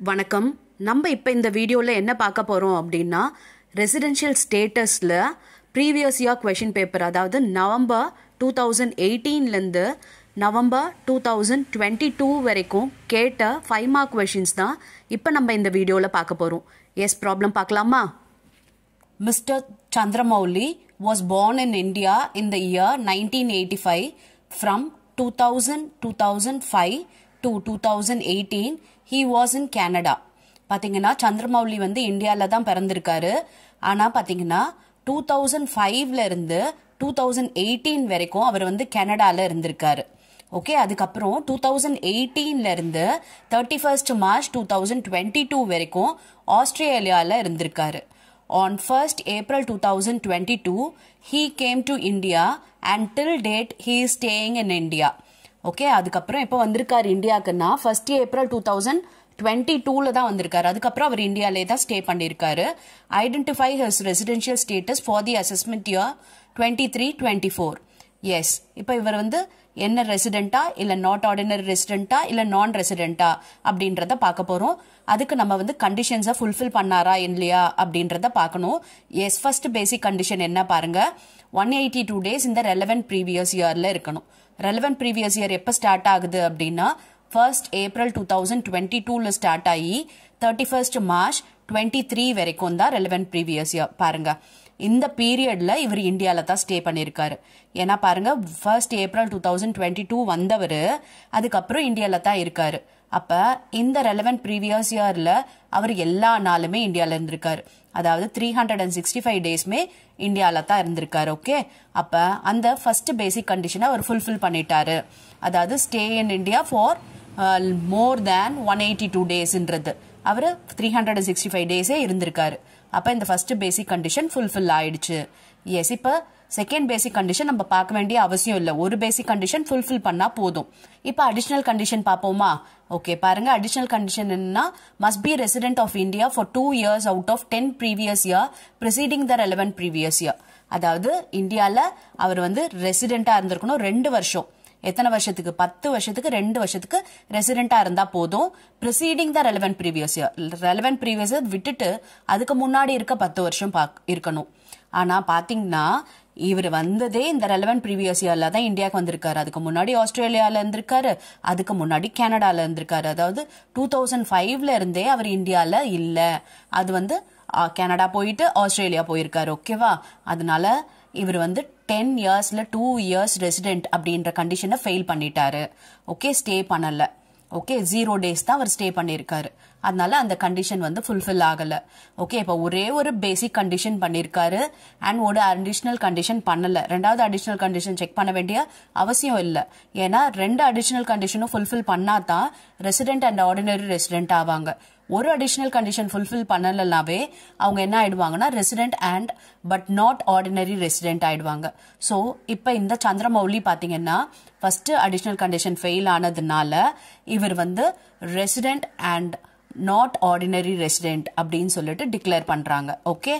வணக்கம் நம்ம இப்போ இந்த வீடியோவில் என்ன பார்க்க போகிறோம் அப்படின்னா ரெசிடென்ஷியல் ஸ்டேட்டஸில் ப்ரீவியஸ் இயர் கொஷின் பேப்பர் அதாவது November two thousand எயிட்டீன்லேருந்து November two thousand twenty two வரைக்கும் கேட்ட ஃபைவ் மார்க் கொஷின்ஸ் தான் இப்போ நம்ம இந்த வீடியோவில் பார்க்க போகிறோம் எஸ் ப்ராப்ளம் பார்க்கலாமா Mr. Chandramouli was born in India in the year 1985. From 2000 2005 to 2018, he was in Canada பார்த்தீங்கன்னா சந்திரமௌலி வந்து இந்தியாவில் தான் பிறந்திருக்காரு. ஆனால் பார்த்தீங்கன்னா டூ தௌசண்ட் ஃபைவ்ல இருந்து டூ தௌசண்ட் எயிட்டீன் வரைக்கும் அவர் வந்து கனடாவில் இருந்திருக்காரு. ஓகே அதுக்கப்புறம் டூ தௌசண்ட் எயிட்டீன்ல இருந்து thirty first March two thousand twenty two வரைக்கும் ஆஸ்திரேலியாவில் இருந்திருக்காரு. On 1st April 2022, he came to India and till date he is staying in India. Okay அதுக்கப்புறம் எப்போ வந்திருக்காரு இந்தியாவுக்குன்னா first April two thousand twenty டூவில் தான் வந்திருக்காரு. அதுக்கப்புறம் அவர் இந்தியாவிலே தான் ஸ்டே பண்ணியிருக்காரு. Identify his residential status for the assessment year twenty three twenty four yes இப்போ இவர் வந்து என்ன ரெசிடென்ட்டா இல்லை நாட் ஆர்டினரி ரெசிடென்ட்டா இல்லை நான் ரெசிடென்ட்டா அப்படின்றத பார்க்க போகிறோம் அதுக்கு நம்ம வந்து கண்டிஷன்ஸை ஃபுல்ஃபில் பண்ணாரா இல்லையா அப்படின்றத பார்க்கணும். எஸ் ஃபர்ஸ்ட் பேசிக் கண்டிஷன் என்ன பாருங்க. ஒன் எயிட்டி டூ டேஸ் இந்த ரெலவென்ட் ப்ரீவியஸ் இயரில் இருக்கணும். ரெலவெண்ட் ப்ரீவியஸ் இயர் எப்போ ஸ்டார்ட் ஆகுது அப்படின்னா first April two thousand twenty டூவில் ஸ்டார்ட் ஆகி thirty first March twenty three வரைக்கும் தான் ரெலவெண்ட் ப்ரீவியஸ் இயர் பாருங்க. இந்த பீரியட்ல இவர் இந்தியாவில் தான் ஸ்டே பண்ணியிருக்காரு ஏன்னா பாருங்க first April two thousand twenty two வந்தவர் அதுக்கப்புறம் இந்தியாவில் தான் இருக்காரு. அப்ப இந்த ரெலவென்ட் ப்ரீவியஸ் இயர்ல அவர் எல்லா நாளுமே இந்தியாவில் இருந்திருக்காரு. அதாவது three hundred and sixty five டேஸ்மே இந்தியாவில் தான் இருந்திருக்காரு ஓகே அப்ப அந்த ஃபர்ஸ்ட் பேசிக் கண்டிஷனை அவர் ஃபுல்ஃபில் பண்ணிட்டாரு. அதாவது stay in India for more than one eighty two டேஸ்ன்றது our three hundred and sixty five டேஸே இருந்திருக்காரு. அப்போ இந்த ஃபர்ஸ்ட் பேசிக் கண்டிஷன் ஃபுல்ஃபில் ஆயிடுச்சு. எஸ் இப்போ செகண்ட் பேசிக் கண்டிஷன் நம்ம பார்க்க வேண்டிய அவசியம் இல்லை. ஒரு பேசிக் கண்டிஷன் ஃபுல்ஃபில் பண்ணால் போதும். இப்போ அடிஷ்னல் கண்டிஷன் பார்ப்போமா? ஓகே பாருங்க. அடிஷ்னல் கண்டிஷன் என்னன்னா must be resident of India for two years out of ten previous year preceding the relevant previous year அதாவது இந்தியாவில் அவர் வந்து ரெசிடென்ட்டாக இருந்திருக்கணும் ரெண்டு வருஷம். எத்தனை வருஷத்துக்கு? பத்து வருஷத்துக்கு ரெண்டு வருஷத்துக்கு ரெசிடென்டா இருந்தா போதும். Preceding the relevant previous year relevant previous year விட்டுட்டு அதுக்கு முன்னாடி இருக்க பத்து வருஷம் இருக்கணும். ஆனா பாத்தீங்கன்னா இவர் வந்ததே இந்த ரெலவென்ட் ப்ரீவியஸ் இயர்ல தான் இந்தியாவுக்கு வந்திருக்காரு. அதுக்கு முன்னாடி ஆஸ்திரேலியால இருந்திருக்காரு. அதுக்கு முன்னாடி கனடால இருந்திருக்காரு. அதாவது டூ தௌசண்ட் ஃபைவ்ல இருந்தே அவர் இந்தியால இல்ல. அது வந்து கனடா போயிட்டு ஆஸ்திரேலியா போயிருக்காரு. ஓகேவா? அதனால இவர் வந்து டென் இயர்ஸில் டூ இயர்ஸ் ரெசிடென்ட் அப்படின்ற கண்டிஷனை ஃபெயில் பண்ணிட்டாரு. ஓகே ஸ்டே பண்ணலை. ஓகே ஜீரோ டேஸ் தான் அவர் ஸ்டே பண்ணியிருக்காரு. அதனால அந்த கண்டிஷன் வந்து ஃபுல்ஃபில் ஆகலை. ஓகே இப்போ ஒரே ஒரு பேசிக் கண்டிஷன் பண்ணியிருக்காரு அண்ட் ஒரு அடிஷ்னல் கண்டிஷன் பண்ணலை. ரெண்டாவது அடிஷ்னல் கண்டிஷன் செக் பண்ண வேண்டிய அவசியம் இல்லை. ஏன்னா ரெண்டு அடிஷ்னல் கண்டிஷனும் ஃபுல்ஃபில் பண்ணால் தான் ரெசிடென்ட் அண்ட் ஆர்டினரி ரெசிடென்ட் ஆவாங்க. ஒரு அடிஷ்னல் கண்டிஷன் ஃபுல்ஃபில் பண்ணலனாவே அவங்க என்ன ஆயிடுவாங்கன்னா resident and but not ordinary resident ஆயிடுவாங்க. ஸோ இப்போ இந்த சந்திரமௌலி பார்த்தீங்கன்னா ஃபர்ஸ்ட் அடிஷ்னல் கண்டிஷன் ஃபெயில் ஆனதுனால இவர் வந்து resident and not ordinary resident அப்படின்னு சொல்லிட்டு டிக்ளேர் பண்றாங்க ஓகே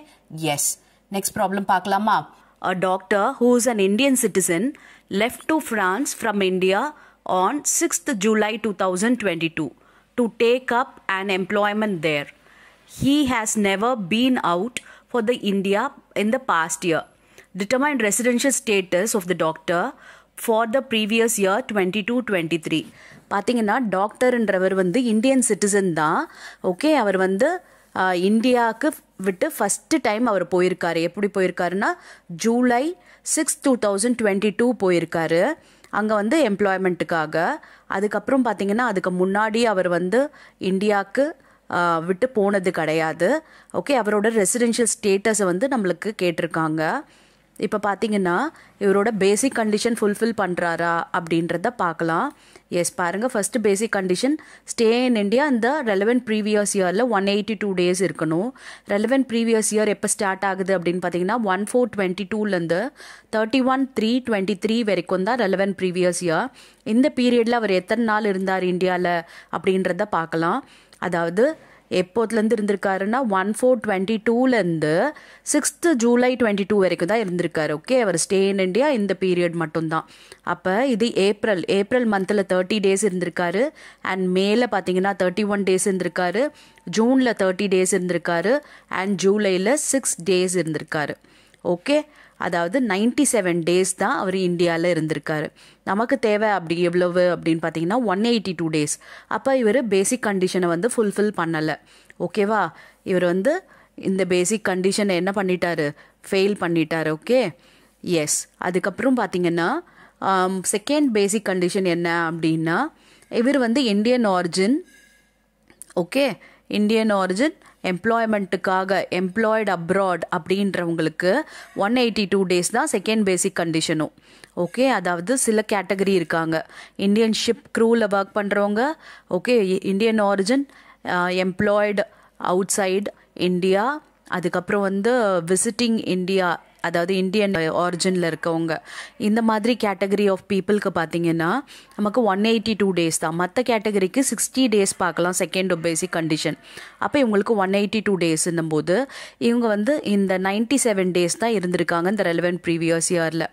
எஸ் நெக்ஸ்ட் ப்ராப்ளம் பார்க்கலாமா A doctor who is an Indian citizen left to France from India on 6th July 2022 to take up an employment there. He has never been out for the India in the past year. Determine residential status of the doctor for the previous year 22-23. பார்த்தீங்கன்னா டாக்டர்ன்றவர் வந்து Indian citizen தான். Okay அவர் வந்து இந்தியாவுக்கு விட்டு first time அவர் போயிருக்காரு. எப்படி போயிருக்காருன்னா July six two thousand twenty two போயிருக்காரு. அங்கே வந்து எம்ப்ளாய்மெண்ட்டுக்காக அதுக்கப்புறம் பார்த்தீங்கன்னா அதுக்கு முன்னாடி அவர் வந்து இந்தியாவுக்கு விட்டு போனது கிடையாது. ஓகே அவரோட ரெசிடென்ஷியல் ஸ்டேட்டஸை வந்து நம்மளுக்கு கேட்டிருக்காங்க. இப்போ பார்த்தீங்கன்னா இவரோட பேசிக் கண்டிஷன் ஃபுல்ஃபில் பண்ணுறாரா அப்படின்றத பார்க்கலாம் எஸ் பாருங்கள் first basic condition stay in India இந்த ரெலவென்ட் ப்ரீவியஸ் இயரில் ஒன் எயிட்டி டூ டேஸ் இருக்கணும். ரெலவென்ட் ப்ரீவியஸ் இயர் எப்போ ஸ்டார்ட் ஆகுது அப்படின்னு பார்த்தீங்கன்னா ஒன் ஃபோர் டுவெண்ட்டி டூலேருந்து thirty one three twenty three வரைக்கும் தான் ரெலவென்ட் ப்ரீவியஸ் இயர் இந்த பீரியடில் அவர் எத்தனை நாள் இருந்தார் இந்தியாவில் அப்படின்றத பார்க்கலாம். அதாவது எப்போத்துலேருந்து இருந்திருக்காருன்னா ஒன் ஃபோர் டுவெண்ட்டி டூலேருந்து சிக்ஸ்த்து ஜூலை டுவெண்ட்டி டூ வரைக்கும் தான் இருந்திருக்காரு. ஓகே அவர் ஸ்டே இன் இண்டியா இந்த பீரியட் மட்டும்தான். அப்போ இது ஏப்ரல் ஏப்ரல் மந்தில் தேர்ட்டி டேஸ் இருந்திருக்காரு. அண்ட் மேல பார்த்தீங்கன்னா தேர்ட்டி ஒன் டேஸ் இருந்திருக்காரு. ஜூனில் தேர்ட்டி டேஸ் இருந்திருக்காரு. அண்ட் ஜூலையில் சிக்ஸ் டேஸ் இருந்திருக்காரு. ஓகே அதாவது நைன்டி செவன் டேஸ் தான் அவர் இந்தியாவில் இருந்திருக்காரு. நமக்கு தேவை அப்படி எவ்வளவு அப்படின்னு பார்த்தீங்கன்னா ஒன் எயிட்டி டூ டேஸ் அப்போ இவர் பேசிக் கண்டிஷனை வந்து ஃபுல்ஃபில் பண்ணலை. ஓகேவா இவர் வந்து இந்த பேசிக் கண்டிஷனை என்ன பண்ணிட்டாரு? ஃபெயில் பண்ணிட்டார் ஓகே எஸ் அதுக்கப்புறம் பார்த்தீங்கன்னா செகண்ட் பேசிக் கண்டிஷன் என்ன அப்படின்னா இவர் வந்து Indian origin okay Indian origin எம்ப்ளாய்மெண்ட்டுக்காக employed abroad அப்படின்றவங்களுக்கு ஒன் எயிட்டி டூ டேஸ் தான் செகண்ட் பேசிக் கண்டிஷனும் ஓகே அதாவது சில கேட்டகரி இருக்காங்க. இந்தியன் ஷிப் க்ரூவில் ஒர்க் பண்ணுறவங்க okay Indian origin employed outside India அதுக்கப்புறம் வந்து விசிட்டிங் இந்தியா அதாவது இந்தியன் ஆரிஜினில் uh, இருக்கவங்க இந்த மாதிரி கேட்டகரி ஆஃப் பீப்புளுக்கு பார்த்தீங்கன்னா நமக்கு ஒன் எயிட்டி டூ டேஸ் தான் மற்ற கேட்டகரிக்கு சிக்ஸ்டி டேஸ் பார்க்கலாம் செகண்ட் பேசிக் கண்டிஷன் அப்போ இவங்களுக்கு ஒன் எயிட்டி டூ டேஸ்ன்னும் போது இவங்க வந்து இந்த நைன்டி செவன் டேஸ் தான் இருந்திருக்காங்க இந்த ரெலவென்ட் ப்ரீவியஸ் இயரில்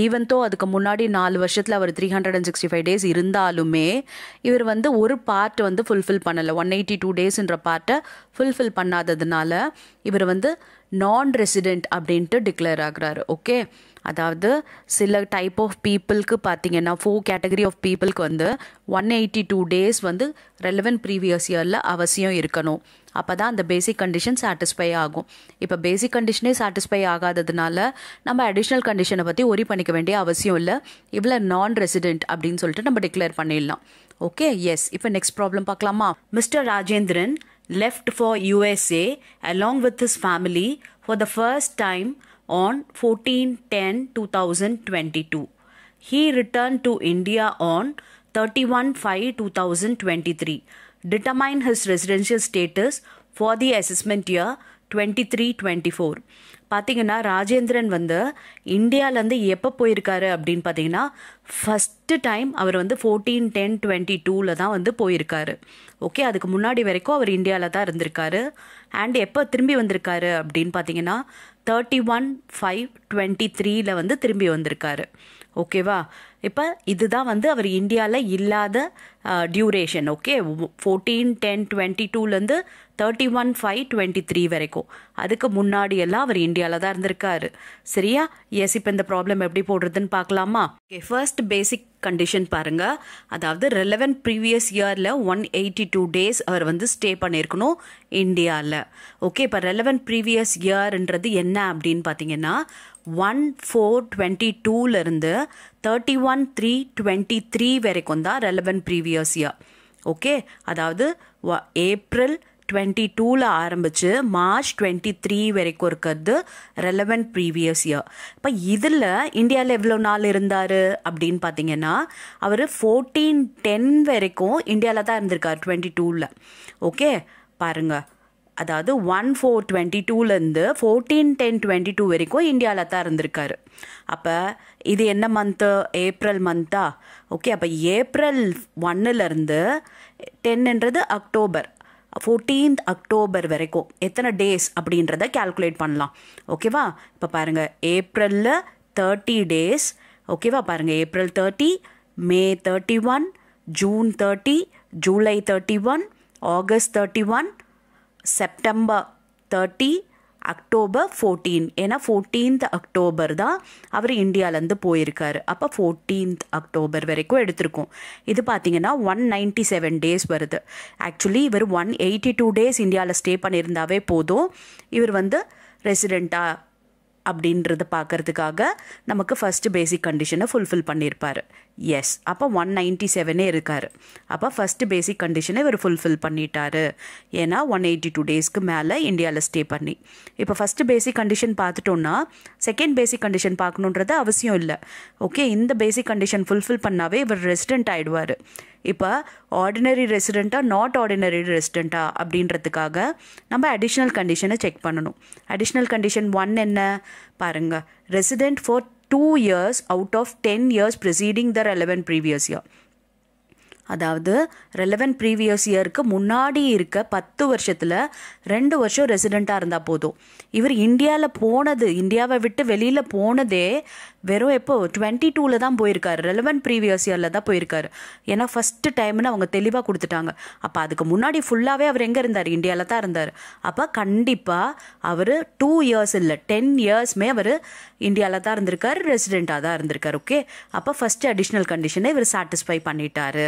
ஈவன் தோ அதுக்கு முன்னாடி நாலு வருஷத்தில் அவர் three hundred and sixty five days இருந்தாலுமே இவர் வந்து ஒரு பார்ட் வந்து ஃபுல்ஃபில் பண்ணலை. ஒன் எயிட்டி டூ டேஸ்ன்ற பார்ட்டை ஃபுல்ஃபில் பண்ணாததுனால இவர் வந்து நான் ரெசிடெண்ட் அப்படின்ட்டு டிக்ளேர் ஆகுறாரு ஓகே அதாவது சில டைப் ஆஃப் பீப்புளுக்கு பார்த்தீங்கன்னா ஃபோர் கேட்டகரி ஆஃப் பீப்புளுக்கு வந்து ஒன் எயிட்டி டூ டேஸ் வந்து ரெலவென்ட் ப்ரீவியஸ் இயரில் அவசியம் இருக்கணும். அப்போ தான் அந்த பேசிக் கண்டிஷன் சாட்டிஸ்ஃபை ஆகும். இப்போ பேசிக் கண்டிஷனே சாட்டிஸ்ஃபை ஆகாததுனால நம்ம அடிஷ்னல் கண்டிஷனை பற்றி ஒரி பண்ணிக்க வேண்டிய அவசியம் இல்லை. இவ்வளோ நான் ரெசிடென்ட் அப்படின்னு சொல்லிட்டு நம்ம டிக்ளேர் பண்ணிடலாம். ஓகே எஸ் இப்போ நெக்ஸ்ட் ப்ராப்ளம் பார்க்கலாமா? Mister Rajendran left for USA along with his family for the first time on 14 10 2022. He returned to India on 31 5 2023. Determine his residential status for the assessment year 23 24. பார்த்தீங்கன்னா ராஜேந்திரன் வந்து இந்தியாவிலேருந்து எப்போ போயிருக்காரு அப்படின்னு பார்த்தீங்கன்னா first time அவர் வந்து fourteen ten twenty டூவில் தான் வந்து போயிருக்காரு. ஓகே அதுக்கு முன்னாடி வரைக்கும் அவர் இந்தியாவில் தான் இருந்திருக்காரு. அண்ட் எப்போ திரும்பி வந்திருக்காரு அப்படின்னு பார்த்தீங்கன்னா தேர்ட்டி ஒன் ஃபைவ் டுவெண்ட்டி த்ரீயில் வந்து திரும்பி வந்திருக்காரு. ஓகேவா இப்போ இதுதான் வந்து அவர் இந்தியாவில் இல்லாத duration okay fourteen ten twenty டூலேருந்து thirty one five twenty three வரைக்கும். அதுக்கு முன்னாடி எல்லாம் அவர் இந்தியாவில் தான் இருந்திருக்காரு. சரியா? எஸ் இப்போ இந்த ப்ராப்ளம் எப்படி போடுறதுன்னு பார்க்கலாமா? ஓகே ஃபர்ஸ்ட் பேசிக் கண்டிஷன் பாருங்க. அதாவது ரெலவென்ட் ப்ரீவியஸ் இயரில் ஒன் எயிட்டி டூ டேஸ் அவர் வந்து ஸ்டே பண்ணியிருக்கணும் இந்தியாவில் ஓகே இப்போ ரெலவென்ட் ப்ரீவியஸ் இயர்ன்றது என்ன அப்படின்னு பார்த்தீங்கன்னா ஒன் ஃபோர் டுவெண்ட்டி டூலேருந்து thirty one three twenty three வரைக்கும் தான் ரெலவென்ட் ப்ரீவியஸ் இயர் ஓகே அதாவது ஏப்ரல் டுவெண்ட்டி டூவில் ஆரம்பித்து மார்ச் டுவெண்ட்டி த்ரீ வரைக்கும் இருக்கிறது ரெலவென்ட் ப்ரீவியஸ் இயர் இப்போ இதில் இந்தியாவில் எவ்வளோ நாள் இருந்தார் அப்படின்னு பார்த்தீங்கன்னா அவர் ஃபோர்டீன் டென் வரைக்கும் இந்தியாவில் தான் இருந்திருக்கார் டுவெண்ட்டி டூவில் ஓகே பாருங்கள் அதாவது ஒன் ஃபோர் டுவெண்ட்டி டூலேருந்து ஃபோர்டீன் டென் டுவெண்ட்டி டூ வரைக்கும் இந்தியாவில் தான் இருந்திருக்காரு. அப்போ இது என்ன மந்த்து ஏப்ரல் மந்த்தா ஓகே அப்போ ஏப்ரல் ஒன்னுலேருந்து டென்னுன்றது அக்டோபர் ஃபோர்டீன்த் அக்டோபர் வரைக்கும் எத்தனை டேஸ் அப்படின்றத கேல்குலேட் பண்ணலாம். ஓகேவா இப்போ பாருங்கள் ஏப்ரலில் தேர்ட்டி டேஸ் ஓகேவா பாருங்கள் April thirty May thirty one June thirty July thirty one August thirty one September thirty October fourteen ஏன்னா ஃபோர்டீன்த் அக்டோபர் தான் அவர் இந்தியாவிலேருந்து போயிருக்காரு. அப்போ ஃபோர்டீன்த் அக்டோபர் வரைக்கும் எடுத்திருக்கோம். இது பார்த்தீங்கன்னா ஒன் நைன்டி செவன் டேஸ் வருது. ஆக்சுவலி இவர் ஒன் எயிட்டி டூ டேஸ் இந்தியாவில் ஸ்டே பண்ணியிருந்தாவே போதும். இவர் வந்து ரெசிடெண்ட்டாக அப்படின்றத பார்க்கறதுக்காக நமக்கு ஃபஸ்ட்டு பேசிக் கண்டிஷனை ஃபுல்ஃபில் பண்ணியிருப்பார். எஸ் அப்போ ஒன் நைன்டி செவனே இருக்கார். அப்போ ஃபஸ்ட்டு பேசிக் கண்டிஷனை இவர் ஃபுல்ஃபில் பண்ணிட்டாரு. ஏன்னா ஒன் எயிட்டி டூ டேஸ்க்கு மேலே இந்தியாவில் ஸ்டே பண்ணி. இப்போ ஃபஸ்ட்டு பேசிக் கண்டிஷன் பார்த்துட்டோன்னா செகண்ட் பேசிக் கண்டிஷன் பார்க்கணுன்றது அவசியம் இல்லை. ஓகே இந்த பேசிக் கண்டிஷன் ஃபுல்ஃபில் பண்ணாவே இவர் ரெசிடென்ட் ஆகிடுவார் இப்போ ஆர்டினரி ரெசிடெண்ட்டா நாட் ஆர்டினரி ரெசிடெண்ட்டா அப்படின்றதுக்காக நம்ம அடிஷ்னல் கண்டிஷனை செக் பண்ணணும். அடிஷ்னல் கண்டிஷன் ஒன் என்ன? பாருங்கள் resident for two years out of ten years preceding the relevant previous year அதாவது ரெலவென்ட் ப்ரீவியஸ் இயருக்கு முன்னாடி இருக்க பத்து வருஷத்தில் ரெண்டு வருஷம் ரெசிடெண்ட்டாக இருந்தால் போதும். இவர் இந்தியாவில் போனது இந்தியாவை விட்டு வெளியில் போனதே வெறும் எப்போ? டுவெண்ட்டி டூவில் தான் போயிருக்காரு. ரெலவென்ட் ப்ரீவியஸ் இயரில் தான் போயிருக்காரு. ஏன்னா ஃபஸ்ட்டு டைம்னு அவங்க தெளிவாக கொடுத்துட்டாங்க. அப்போ அதுக்கு முன்னாடி ஃபுல்லாகவே அவர் எங்கே இருந்தார்? இந்தியாவில் தான் இருந்தார். அப்போ கண்டிப்பாக அவர் டூ இயர்ஸ் இல்லை டென் இயர்ஸ்மே அவர் இந்தியாவில் தான் இருந்திருக்காரு ரெசிடெண்ட்டாக தான் இருந்திருக்கார் ஓகே அப்போ ஃபஸ்ட்டு அடிஷ்னல் கண்டிஷனை இவர் சாட்டிஸ்ஃபை பண்ணிட்டாரு.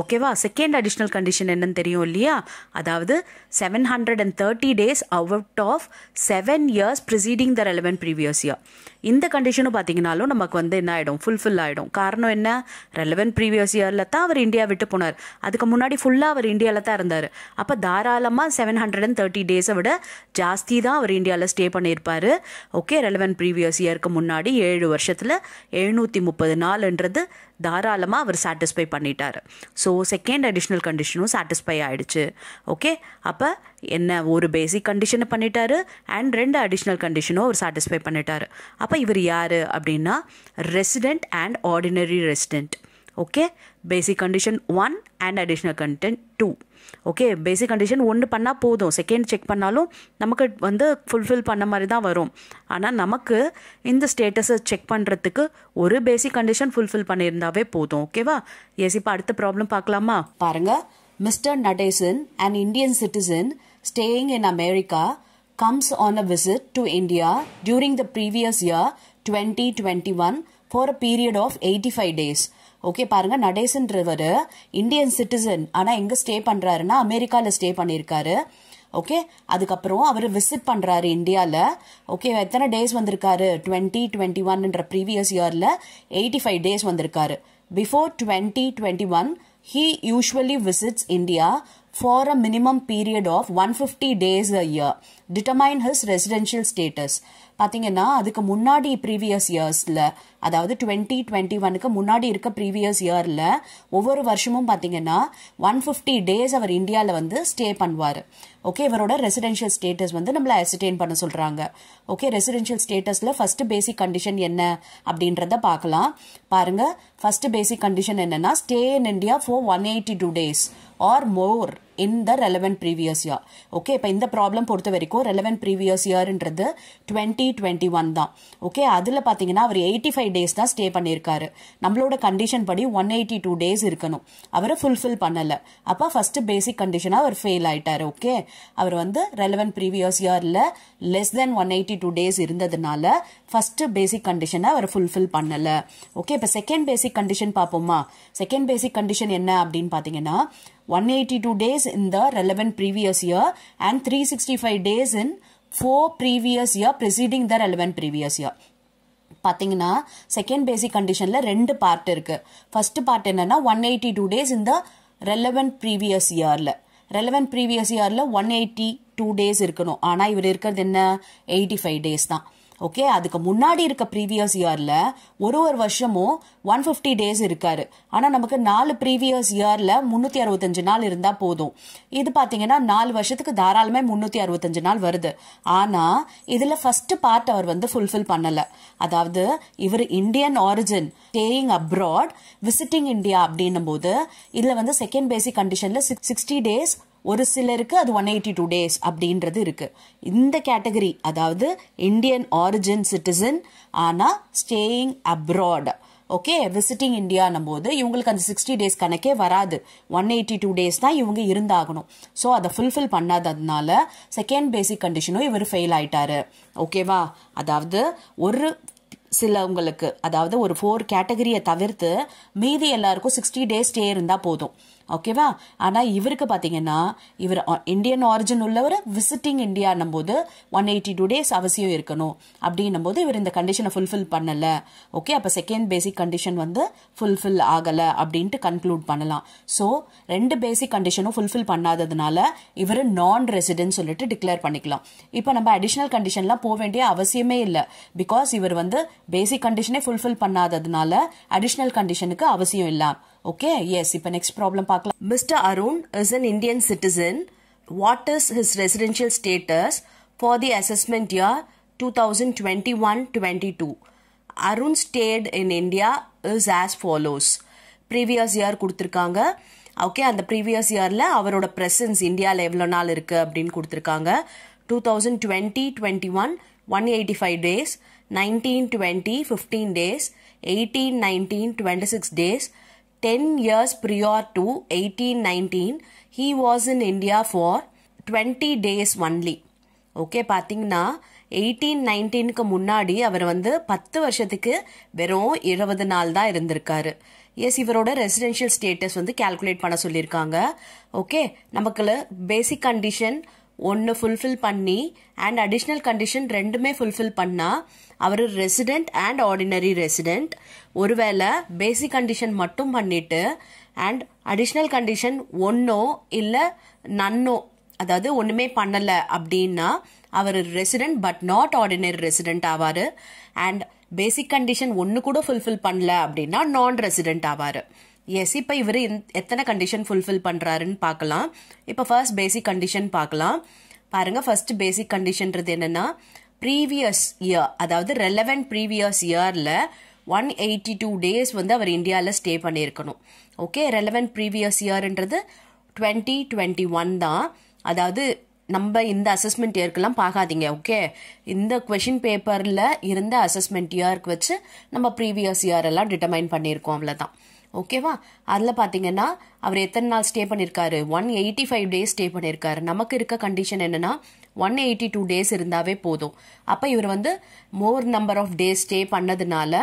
ஓகேவா? செகண்ட் அடிஷ்னல் கண்டிஷன் என்னன்னு தெரியும் இல்லையா? அதாவது seven hundred and thirty days out of seven years preceding the relevant previous year இந்த கண்டிஷனும் பார்த்தீங்கனாலும் நமக்கு வந்து என்ன ஆகிடும் ஃபுல்ஃபில் ஆகிடும் காரணம் என்ன? ரெலவென்ட் ப்ரீவியஸ் இயரில் தான் அவர் இந்தியா விட்டு போனார். அதுக்கு முன்னாடி ஃபுல்லாக அவர் இந்தியாவில் தான் இருந்தார். அப்போ தாராளமாக செவன் ஹண்ட்ரட் அண்ட் தேர்ட்டி டேஸை விட ஜாஸ்தி தான் அவர் இந்தியாவில் ஸ்டே பண்ணியிருப்பார். ஓகே ரெலவென்ட் ப்ரீவியஸ் இயருக்கு முன்னாடி ஏழு வருஷத்தில் எழுநூற்றி முப்பது நாள்ன்றது தாராளமாக அவர் சாட்டிஸ்ஃபை பண்ணிட்டார். ஸோ செகண்ட் அடிஷ்னல் கண்டிஷனும் சாட்டிஸ்ஃபை ஆகிடுச்சு ஓகே அப்போ என்ன ஒரு பேசிக் கண்டிஷனை பண்ணிட்டாரு அண்ட் ரெண்டு அடிஷ்னல் கண்டிஷனும் அவர் சாட்டிஸ்ஃபை பண்ணிட்டாரு. அப்போ இவர் யார் அப்படின்னா resident and ordinary resident okay basic condition one and additional content two okay basic condition ஒன்று பண்ணால் போதும். செகண்ட் செக் பண்ணாலும் நமக்கு வந்து ஃபுல்ஃபில் பண்ண மாதிரி தான் வரும். ஆனால் நமக்கு இந்த ஸ்டேட்டஸை செக் பண்ணுறதுக்கு ஒரு பேசிக் கண்டிஷன் ஃபுல்ஃபில் பண்ணியிருந்தாவே போதும். ஓகேவா எஸ் இப்போ அடுத்த ப்ராப்ளம் பார்க்கலாமா? பாருங்க. Mister Natesan and Indian citizen staying in America comes on a visit to India during the previous year 2021 for a period of 85 days. Okay பாருங்க நடேசன்றவர் இந்தியன் சிட்டிசன் ஆனால் எங்கே ஸ்டே பண்ணுறாருன்னா அமெரிக்காவில் ஸ்டே பண்ணியிருக்காரு ஓகே அதுக்கப்புறம் அவர் விசிட் பண்ணுறாரு இந்தியாவில் ஓகே எத்தனை டேஸ் வந்திருக்காரு? டுவெண்ட்டி டுவெண்ட்டி ஒன்ன்ற ப்ரீவியஸ் இயரில் எயிட்டி ஃபைவ் டேஸ் வந்திருக்காரு. Before twenty twenty one he usually visits India for a minimum period of 150 days a year. Determine his residential status. பார்த்தீங்கன்னா அதுக்கு முன்னாடி ப்ரீவியஸ் இயர்ஸில் அதாவது டுவெண்ட்டி டுவெண்ட்டி ஒனுக்கு முன்னாடி இருக்க ப்ரீவியஸ் இயரில் ஒவ்வொரு வருஷமும் பார்த்தீங்கன்னா ஒன் ஃபிஃப்டி டேஸ் அவர் இந்தியாவில் வந்து ஸ்டே பண்ணுவார் ஓகே இவரோட ரெசிடென்ஷியல் ஸ்டேட்டஸ் வந்து நம்மளை அசிடெயின் பண்ண சொல்கிறாங்க ஓகே ரெசிடென்ஷியல் ஸ்டேட்டஸில் ஃபஸ்ட்டு பேசிக் கண்டிஷன் என்ன அப்படின்றத பார்க்கலாம் பாருங்கள் ஃபஸ்ட்டு பேசிக் கண்டிஷன் என்னன்னா stay in India for one eighty two days or more in the relevant previous year okay இப்போ இந்த ப்ராப்ளம் பொறுத்த வரைக்கும் ரெலவென்ட் ப்ரீவியஸ் இயர்ன்றது டுவெண்ட்டி டுவெண்ட்டி ஒன் தான். ஓகே அதில் பார்த்தீங்கன்னா அவர் எயிட்டி ஃபைவ் டேஸ் தான் ஸ்டே பண்ணியிருக்காரு. நம்மளோட கண்டிஷன் படி ஒன் எயிட்டி டூ டேஸ் இருக்கணும். அவரை ஃபுல்ஃபில் பண்ணலை. அப்போ ஃபஸ்ட்டு பேசிக் கண்டிஷனாக அவர் ஃபெயில் ஆயிட்டார். ஓகே அவர் வந்து ரெலவென்ட் ப்ரீவியஸ் இயரில் less than one eighty two days இருந்ததுனால ஃபஸ்ட்டு பேசிக் கண்டிஷனை அவர் ஃபுல்ஃபில் பண்ணலை. ஓகே இப்போ செகண்ட் பேசிக் கண்டிஷன் பார்ப்போமா செகண்ட் பேசிக் கண்டிஷன் என்ன அப்படின்னு பார்த்தீங்கன்னா 182 days in the relevant previous year and 365 days in four previous year preceding the relevant previous year. பார்த்தீங்கன்னா செகண்ட் பேசிக் கண்டிஷனில் ரெண்டு பார்ட் இருக்கு. ஃபர்ஸ்ட் பார்ட் என்னன்னா ஒன் எயிட்டி டூ டேஸ் இந்த ரெலவென்ட் ப்ரீவியஸ் இயரில் ரெலவென்ட் ப்ரீவியஸ் இயரில் ஒன் எயிட்டி டூ டேஸ் இருக்கணும். ஆனால் இவர் இருக்கிறது என்ன? எயிட்டி ஃபைவ் டேஸ் தான். ஓகே அதுக்கு முன்னாடி இருக்க ப்ரீவியஸ் இயர்ல ஒரு ஒரு வருஷமும் ஒன் ஃபிஃப்டி டேஸ் இருக்காரு. ஆனா நமக்கு நாலு ப்ரீவியஸ் இயர்ல முன்னூத்தி அறுபத்தஞ்சு நாள் இருந்தா போதும். இது பாத்தீங்கன்னா நாலு வருஷத்துக்கு தாராளமே முன்னூத்தி அறுபத்தஞ்சு நாள் வருது. ஆனா இதுல ஃபர்ஸ்ட் பார்ட் அவர் வந்து ஃபுல்ஃபில் பண்ணல. அதாவது இவர் Indian origin staying abroad visiting India அப்படின்னும் போது இதுல வந்து செகண்ட் பேசிக் கண்டிஷன்ல சிக்ஸ்டி டேஸ் ஒரு சிலருக்கு அது ஒன் எயிட்டி டூ டேஸ் அப்படின்றது இருக்குது இந்த கேட்டகரி அதாவது இந்தியன் ஆரிஜின் சிட்டிசன் ஆனால் ஸ்டேயிங் அப்ராட் ஓகே விசிட்டிங் இந்தியானும் போது இவங்களுக்கு அந்த சிக்ஸ்டி டேஸ் கணக்கே வராது. ஒன் எயிட்டி டூ டேஸ் தான் இவங்க இருந்தாகணும். ஸோ அதை ஃபுல்ஃபில் பண்ணாததுனால செகண்ட் பேசிக் கண்டிஷனும் இவர் ஃபெயில் ஆயிட்டாரு. ஓகேவா அதாவது ஒரு சிலவங்களுக்கு அதாவது ஒரு ஃபோர் கேட்டகரியை தவிர்த்து மீதி எல்லாருக்கும் சிக்ஸ்டி டேஸ் ஸ்டே இருந்தால் போதும். ஓகேவா? ஆனால் இவருக்கு பார்த்தீங்கன்னா இவர் இந்தியன் ஆரிஜின் உள்ளவர் விசிட்டிங் இந்தியான்னும் போது ஒன் எயிட்டி டூ டேஸ் அவசியம் இருக்கணும். அப்படின்னும் போது இவர் இந்த கண்டிஷனை ஃபுல்ஃபில் பண்ணலை. ஓகே அப்போ செகண்ட் பேசிக் கண்டிஷன் வந்து ஃபுல்ஃபில் ஆகலை அப்படின்ட்டு கன்க்ளூட் பண்ணலாம். ஸோ ரெண்டு பேசிக் கண்டிஷனும் ஃபுல்ஃபில் பண்ணாததுனால இவர் நான் ரெசிடென்ட் சொல்லிட்டு டிக்ளேர் பண்ணிக்கலாம். இப்போ நம்ம அடிஷனல் கண்டிஷன்லாம் போக வேண்டிய அவசியமே இல்லை. பிகாஸ் இவர் வந்து பேசிக் கண்டிஷனே ஃபுல்ஃபில் பண்ணாததுனால அடிஷ்னல் கண்டிஷனுக்கு அவசியம் இல்லை. ஓகே எஸ் இப்போ நெக்ஸ்ட் ப்ராப்ளம் பார்க்கலாம். Mister Arun is an Indian citizen what is his residential status for the assessment year two thousand twenty one twenty two Arun stayed in India is as follows previous year கொடுத்துருக்காங்க. Okay அந்த previous இயரில் அவரோட presence இந்தியாவில் எவ்வளோ நாள் இருக்குது அப்படின்னு கொடுத்துருக்காங்க. Two thousand twenty twenty one one eighty five days nineteen twenty fifteen days eighteen nineteen twenty six days ten years prior to eighteen nineteen he was in India for twenty days only okay பார்த்தீங்கன்னா eighteen நைன்டீனுக்கு முன்னாடி அவர் வந்து பத்து வருஷத்துக்கு வெறும் இருபது நாள் தான் இருந்திருக்காரு. எஸ் இவரோட ரெசிடென்ஷியல் ஸ்டேட்டஸ் வந்து கால்குலேட் பண்ண சொல்லியிருக்காங்க. ஓகே நமக்குள்ள பேசிக் கண்டிஷன் ஒன்று ஃபுல்ஃபில் பண்ணி அண்ட் அடிஷ்னல் கண்டிஷன் ரெண்டுமே ஃபுல்ஃபில் பண்ணால் அவர் ரெசிடெண்ட் அண்ட் ஆர்டினரி ரெசிடெண்ட் ஒருவேளை பேசிக் கண்டிஷன் மட்டும் பண்ணிட்டு அண்ட் அடிஷ்னல் கண்டிஷன் ஒன்றோ இல்லை நன்னோ அதாவது ஒன்றுமே பண்ணலை அப்படின்னா அவர் resident but not ordinary resident ஆவார். அண்ட் பேசிக் கண்டிஷன் ஒன்று கூட ஃபுல்ஃபில் பண்ணல அப்படின்னா நான் ரெசிடென்ட் ஆவார். எஸ் இப்போ இவர் எத்தனை கண்டிஷன் ஃபுல்ஃபில் பண்ணுறாருன்னு பார்க்கலாம் இப்போ ஃபர்ஸ்ட் பேசிக் கண்டிஷன் பார்க்கலாம் பாருங்க ஃபர்ஸ்ட் பேசிக் கண்டிஷன்றது என்னன்னா ப்ரீவியஸ் இயர் அதாவது ரெலவென்ட் ப்ரீவியஸ் இயரில் ஒன் எயிட்டி டூ டேஸ் வந்து அவர் இந்தியாவில் ஸ்டே பண்ணியிருக்கணும். ஓகே ரெலவென்ட் ப்ரீவியஸ் இயர்ன்றது டுவெண்ட்டி டுவெண்ட்டி ஒன் தான். அதாவது நம்ம இந்த அசஸ்மெண்ட் இயர்க்கெல்லாம் பார்க்காதீங்க ஓகே இந்த கொஷின் பேப்பரில் இருந்த அசஸ்மெண்ட் இயர்க்கு வச்சு நம்ம ப்ரீவியஸ் இயர் எல்லாம் டிட்டர்மைன் பண்ணியிருக்கோம் அவ்வளோதான் ஓகேவா அதில் பார்த்தீங்கன்னா அவர் எத்தனை நாள் ஸ்டே பண்ணியிருக்காரு one eighty five days stay பண்ணியிருக்காரு நமக்கு இருக்க கண்டிஷன் என்னென்னா ஒன் எயிட்டி டூ டேஸ் இருந்தாவே போதும். அப்போ இவர் வந்து more number of days stay பண்ணதுனால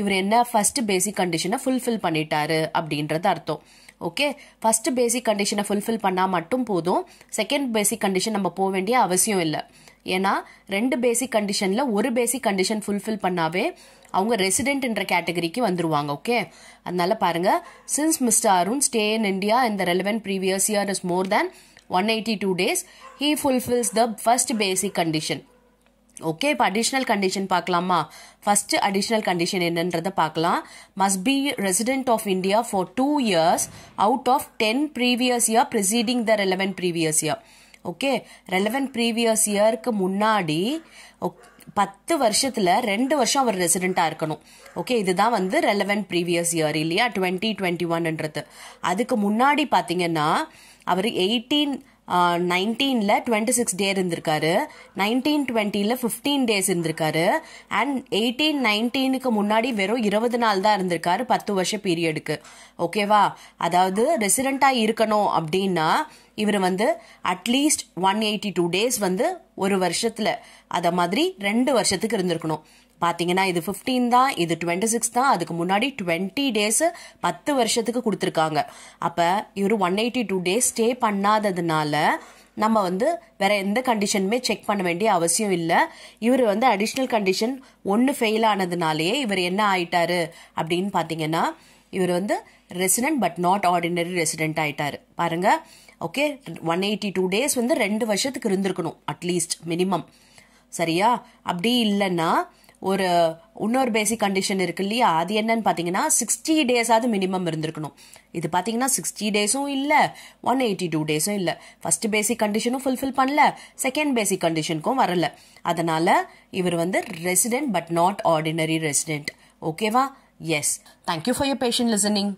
இவர் என்ன ஃபர்ஸ்ட் பேசிக் கண்டிஷனை ஃபுல்ஃபில் பண்ணிட்டாரு அப்படின்றது அர்த்தம். ஓகே ஃபர்ஸ்ட் பேசிக் கண்டிஷனை ஃபுல்ஃபில் பண்ணால் மட்டும் போதும். செகண்ட் பேசிக் கண்டிஷன் நம்ம போக வேண்டிய அவசியம் இல்லை. ஏன்னா ரெண்டு பேசிக் கண்டிஷனில் ஒரு பேசிக் கண்டிஷன் ஃபுல்ஃபில் பண்ணாவே அவங்க ரெசிடென்ட்ன்ற கேட்டகரிக்கு வந்துருவாங்க ஓகே அதனால பாருங்க since mister Arun stay in India இந்த relevant previous year is more than one eighty two days he fulfills the first basic condition okay இப்போ அடிஷ்னல் கண்டிஷன் பார்க்கலாமா? ஃபர்ஸ்ட் அடிஷ்னல் கண்டிஷன் என்னன்றதை பார்க்கலாம். Must be resident of India for two years out of ten previous year preceding the relevant previous year okay relevant previous இயருக்கு முன்னாடி பத்து வருஷத்துல ரெண்டு வருஷம் அவர் ரெசிடெண்ட்டாக இருக்கணும். ஓகே இதுதான் வந்து ரெலவென்ட் ப்ரீவியஸ் இயர் இல்லையா? டுவெண்ட்டி டுவெண்ட்டி ஒன்ன்றது அதுக்கு முன்னாடி பாத்தீங்கன்னா அவர் எயிட்டீன் நைன்டீனில் டுவெண்ட்டி சிக்ஸ் டே இருந்திருக்காரு. நைன்டீன் டுவெண்ட்டியில் ஃபிஃப்டீன் டேஸ் இருந்திருக்காரு. அண்ட் எயிட்டீன் நைன்டீனுக்கு முன்னாடி வெறும் இருபது நாள் தான் இருந்திருக்காரு பத்து வருஷ பீரியடுக்கு ஓகேவா அதாவது ரெசிடெண்ட்டாக இருக்கணும் அப்படின்னா இவர் வந்து at least one eighty two days வந்து ஒரு வருஷத்தில் அதை மாதிரி ரெண்டு வருஷத்துக்கு இருந்திருக்கணும். பார்த்தீங்கன்னா இது ஃபிஃப்டீன் தான் இது டுவெண்ட்டி சிக்ஸ் தான் அதுக்கு முன்னாடி டுவெண்ட்டி டேஸ் பத்து வருஷத்துக்கு கொடுத்துருக்காங்க. அப்போ இவர் one eighty two days stay பண்ணாததுனால நம்ம வந்து வேற எந்த கண்டிஷனுமே செக் பண்ண வேண்டிய அவசியம் இல்லை. இவர் வந்து அடிஷ்னல் கண்டிஷன் ஒன்று ஃபெயில் ஆனதுனாலேயே இவர் என்ன ஆயிட்டாரு அப்படின்னு பார்த்தீங்கன்னா இவர் வந்து resident but not ordinary resident ஆயிட்டாரு. பாருங்க okay one eighty two days வந்து ரெண்டு வருஷத்துக்கு இருந்திருக்கணும் அட்லீஸ்ட் மினிமம் சரியா? அப்படி இல்லைன்னா ஒரு இன்னொரு பேசிக் கண்டிஷன் இருக்கு இல்லையா? அது என்னன்னு பார்த்தீங்கன்னா சிக்ஸ்டி டேஸாவது மினிமம் இருந்திருக்கணும். இது பார்த்தீங்கன்னா சிக்ஸ்டி டேஸும் இல்லை ஒன் எயிட்டி டூ டேஸும் இல்லை ஃபர்ஸ்ட் பேசிக் கண்டிஷனும் ஃபுல்ஃபில் பண்ணல செகண்ட் பேசிக் கண்டிஷனுக்கும் வரல. அதனால இவர் வந்து resident but not ordinary resident ஓகேவா yes thank you for your patient listening